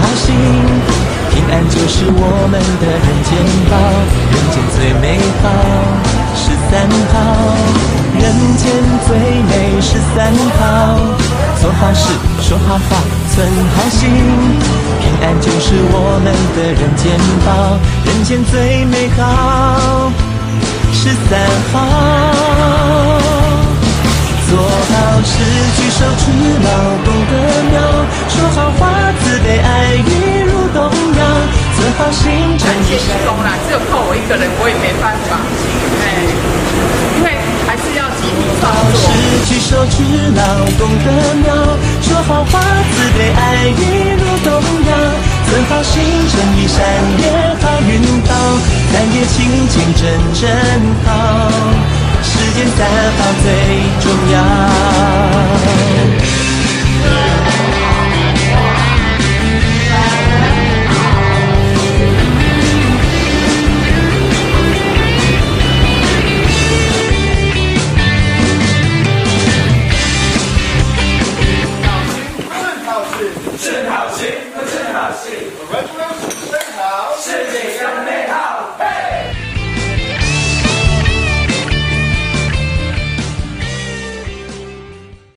好心平安就是我们的人间宝，人间最美好十三号，人间最美十三号，做好事，说好话，存好心，平安就是我们的人间宝，人间最美好十三号。做好事，举手之劳，存好心，诚意善。工啦，只有靠我一个人，我也没办法。哎，因为还是要集体创作。做好事，举手之劳，功德妙，说好话，慈悲爱语如东洋，存好心，诚意善业好运到，三业清净真真好。世间三宝最重要。